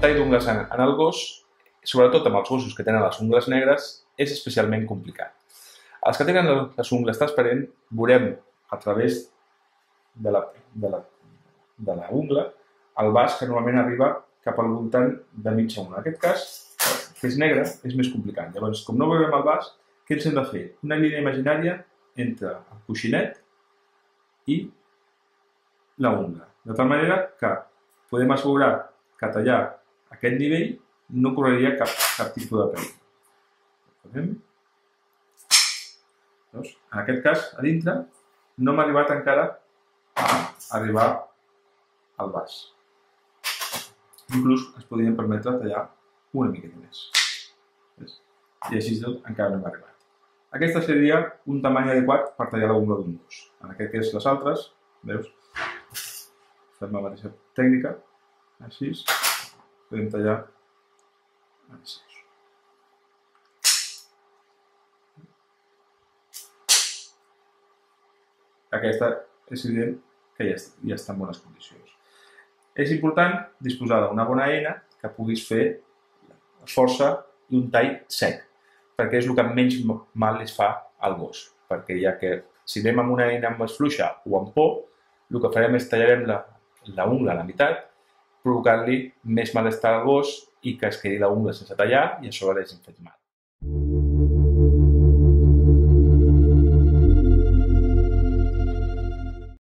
tall d'ungles en, en el gos, sobretot amb els gossos que tenen les ungles negres, és especialment complicat. Els que tenen les ungles transparents, veurem a través de la, de la, de la ungla el vas que normalment arriba cap al voltant de mitja ungla. En aquest cas, que és negre, és més complicat. Llavors, com no veurem el vas, què ens hem de fer? Una línia imaginària entre el coixinet i la ungla. De tal manera que podem assegurar que tallar aquest nivell no correria cap, cap tipus de perill. Veiem? Doncs, en aquest cas, a dintre, no m'ha arribat encara a arribar al baix. Inclús es podien permetre tallar una miqueta més. I així tot encara no hem arribat. Aquesta seria un tamany adequat per tallar la ungla d'un gos. En aquest cas, les altres, veus? Fem la mateixa tècnica, així, podem tallar així. Aquesta és evident que ja, ja està en bones condicions. És important disposar d'una bona eina que puguis fer força i un tall sec, perquè és el que menys mal li fa al gos. Perquè ja que si anem amb una eina més fluixa o amb por, el que farem és tallarem la, la ungla a la meitat, provocant-li més malestar al gos i que es quedi la ungla sense tallar i l'haguéssim fet mal.